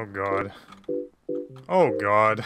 Oh god. Oh god.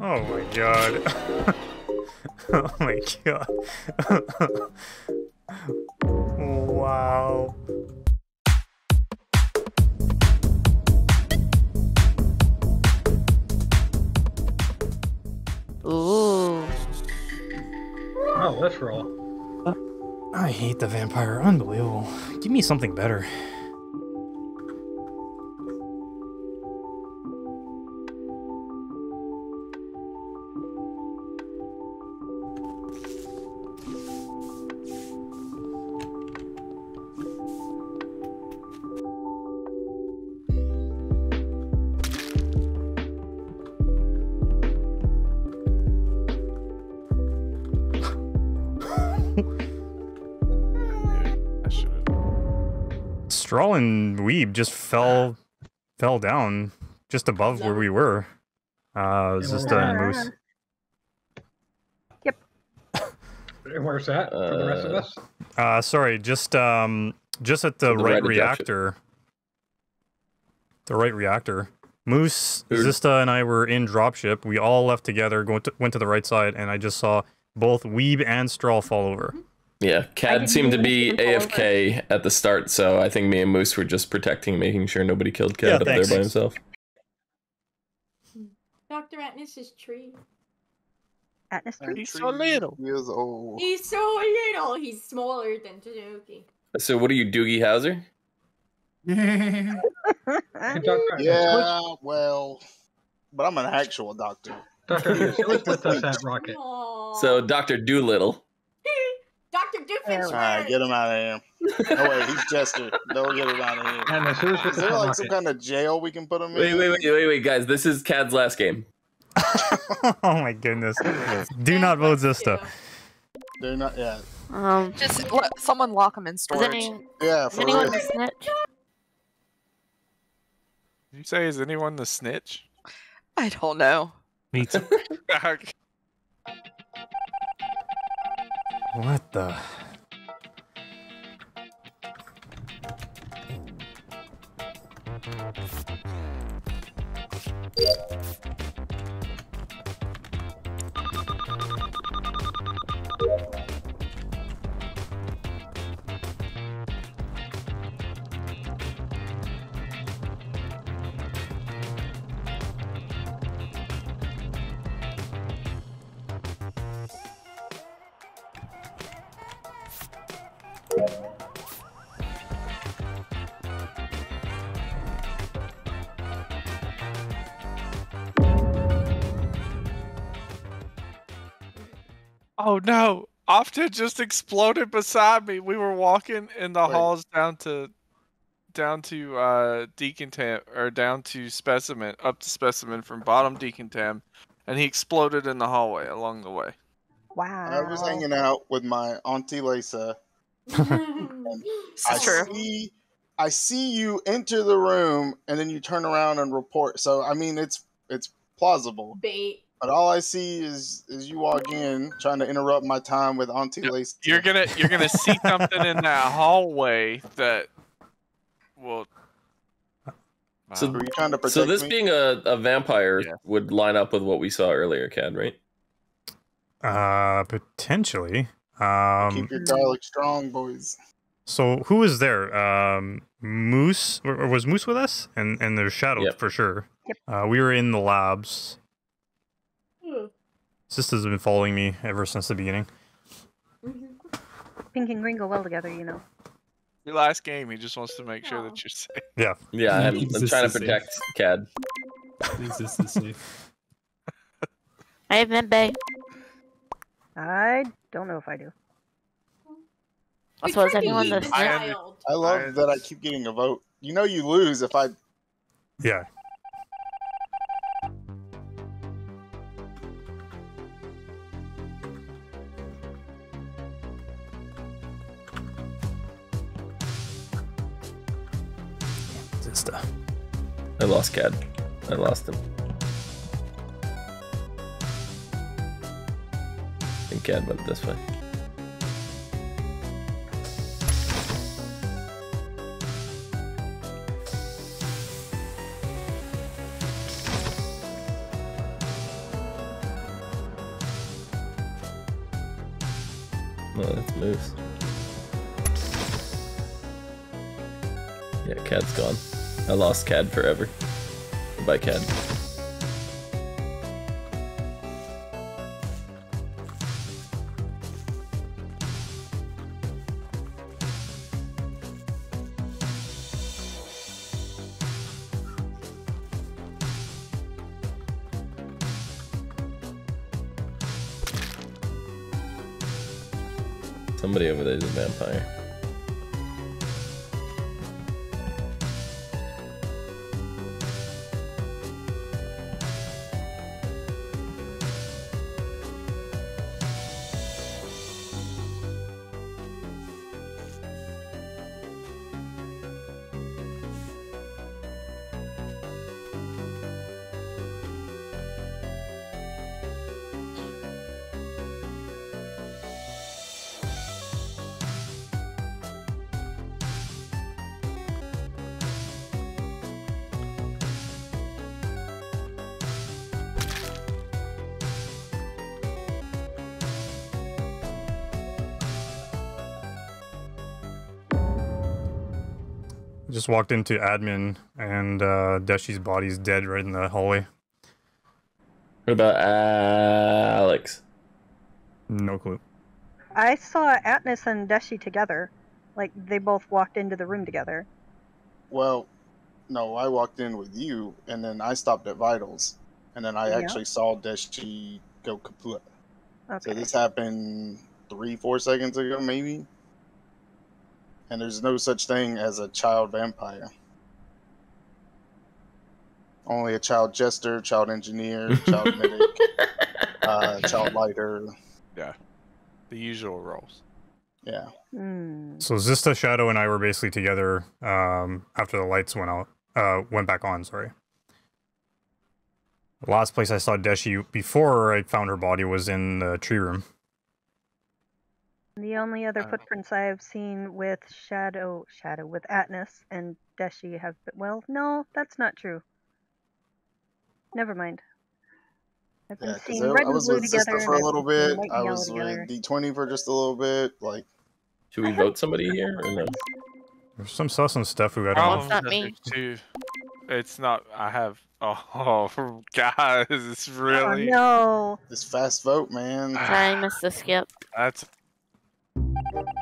oh my god. oh my god. wow. Ooh. Oh, let's roll. I hate the vampire. Unbelievable. Give me something better. Straw and Weeb just fell fell down just above where we were. Uh, is this the Yeah. moose? And Where's that for the rest of Uh, us? Uh, sorry, just um, just at the, the right right reactor. The right reactor. Moose, Who- Xizta, and I were in dropship. We all left together, going to, went to the right side, and I just saw both Weeb and Straw fall over. Yeah, Cad seemed to be see him fall over. AFK at the start, so I think me and Moose were just protecting, making sure nobody killed Cad Yeah, up thanks. there by himself. Dr. Atnis's tree. Atmosphere. He's so little. Years old. He's so little. He's smaller than Tanuki. So what are you, Doogie Howser? Yeah, well, but I'm an actual doctor. Doctor, switch with us at Rocket. Aww. So Doctor Dolittle. Dr. Doofenshmirtz. All right, get him out of here. Oh wait, he's Jester. Don't get him out of here. And Is there like some kind of jail we can put him Wait, in? wait, wait, wait, wait, wait, guys. This is Cad's last game. oh my goodness. Do not vote Xizta. They're not. Yeah, Um, Just let someone lock him in storage. any, yeah. is For anyone real. the snitch? Did you say is anyone the snitch? I don't know. Me too. What the? Oh no! Ofta just exploded beside me. We were walking in the Wait. halls down to down to uh decontam or down to Specimen, up to Specimen from bottom decontam, and he exploded in the hallway along the way. Wow. I was hanging out with my auntie Lisa. This I true. see, I see you enter the room, and then you turn around and report. So I mean, it's it's plausible. Bait. But all I see is is you walk in trying to interrupt my time with Auntie Yep. Lacey. You're gonna you're gonna see something in that hallway that will. So- Wow. Were you trying to protect So this me? being a, a vampire Yeah. would line up with what we saw earlier, Cad, right? Uh, potentially. Um, Keep your garlic strong, boys. so who was there? Um, Moose, or or was Moose with us? And and there's Shadow Yep. for sure. Yep. Uh, we were in the labs. Hmm. Xizta's been following me ever since the beginning. Mhm. Pink and green go well together, you know. Your last game, he just wants to make sure that you're safe. Yeah. Yeah, I'm, I'm trying to safe. protect Cad. Consistency. I have been bay. I don't know if I do. We Also, is anyone eat the the snitch? I love I- that I keep getting a vote. You know you lose if I Yeah. Xizta. Uh, I lost Cad. I lost him. think I went this way. No, it moves. Yeah, Cad's gone. I lost Cad forever. Bye, Cad. Somebody over there is a vampire. Just walked into admin and uh, Deshi's body's dead right in the hallway. What about Alex? No clue. I saw Atlas and Deshi together. Like they both walked into the room together. Well, no, I walked in with you, and then I stopped at Vitals, and then I Yeah. actually saw Deshi go kaput. So this happened three, four seconds ago, maybe. And there's no such thing as a child vampire. Only a child jester, child engineer, child medic, uh, child lighter. Yeah, the usual roles. Yeah. Hmm. So Xizta, Shadow, and I were basically together um, after the lights went out, uh, went back on. Sorry. The last place I saw Deshi before I found her body was in the tree room. The only other Uh, footprints I have seen with Shadow, Shadow with Atlas and Deshi have been, well, no, that's not true. Never mind. I've been Yeah, because seeing I, red I and was blue with together. For a I've little bit. I was together. with D20 for just a little bit. Like, Should we vote somebody here or no? There's some sus and stuff who I don't it's not me. there's It's not. I have. Oh, guys, it's really. Oh no! this fast vote, man. Sorry, I missed the skip. That's. Hey,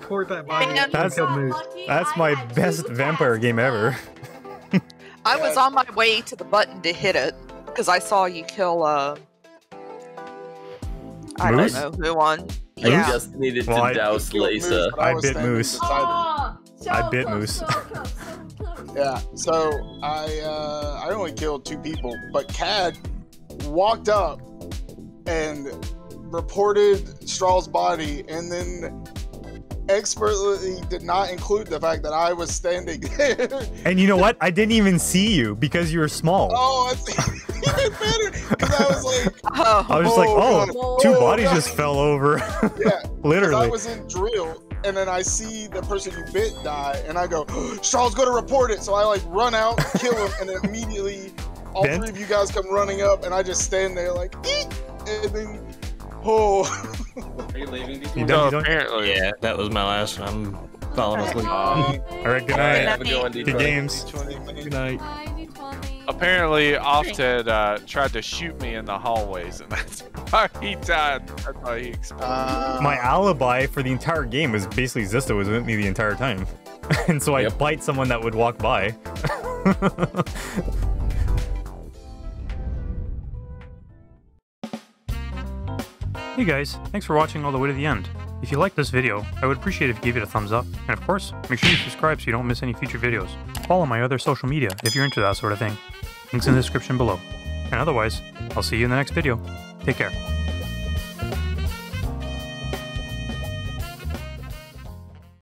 how report that body? Man. That's- killed Moose? That's my best vampire game ever. I was on my way to the button to hit it because I saw you kill. Uh, I Moose? don't know who won. I Yeah. just needed Well, to I- douse Killed Lisa. but I was bit Moose. Oh, so I bit close, Moose. So close, so. Yeah, so I uh, I only killed two people, but Cad walked up and reported Straw's body, and then expertly did not include the fact that I was standing there. And you know what? I didn't even see you because you were small. oh, it's even better because I was like, Oh, I was just like, Oh, oh, God. two Oh, bodies God. just fell over. Yeah, literally. I was in drill, and then I see the person you bit die, and I go, Straw's gonna report it. So I like run out, kill him, and then immediately all Ben? three of you guys come running up, and I just stand there like, "Eek," and then, oh. Are you leaving? You So done? You done? apparently, Yeah, that was my last one. I'm falling asleep. um, All right. Good night. have a good one, Good games. Good night. apparently, Ofted uh, tried to shoot me in the hallways, and that's why he died. That's why he exploded. Uh, My alibi for the entire game was basically Xizta was with me the entire time, and so I Yep. bite someone that would walk by. Hey guys, thanks for watching all the way to the end. If you liked this video, I would appreciate if you gave it a thumbs up, and of course, make sure you subscribe so you don't miss any future videos. Follow my other social media if you're into that sort of thing. Links in the description below. And otherwise, I'll see you in the next video. Take care.